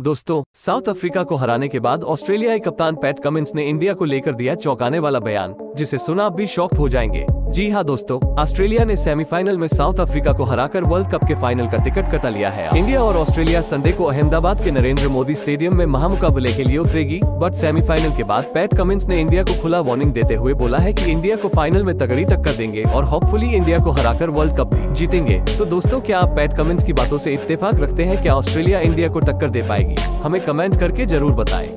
दोस्तों, south Africa को हराने के बाद ऑस्ट्रेलियाई कप्तान पैट कमिंस ने इंडिया को लेकर दिया चौंकाने वाला बयान, जिसे सुना आप भी शॉक्ड हो जाएँगे। जी हाँ दोस्तों, ऑस्ट्रेलिया ने सेमीफाइनल में साउथ अफ्रीका को हराकर वर्ल्ड कप के फाइनल का टिकट कटा लिया है। इंडिया और ऑस्ट्रेलिया संडे को अहमदाबाद के नरेंद्र मोदी स्टेडियम में महामुकाबले के लिए उतरेगी, बट सेमीफाइनल के बाद पैट कमिंस ने इंडिया को खुला वार्निंग देते हुए बोला है की इंडिया को फाइनल में तगड़ी टक्कर देंगे और होपफुली इंडिया को हराकर वर्ल्ड कप भी जीतेंगे। तो दोस्तों, क्या आप पैट कमिंस की बातों ऐसी इत्तेफाक रखते हैं? क्या ऑस्ट्रेलिया इंडिया को टक्कर दे पाएगी? हमें कमेंट करके ज़रूर बताएँ।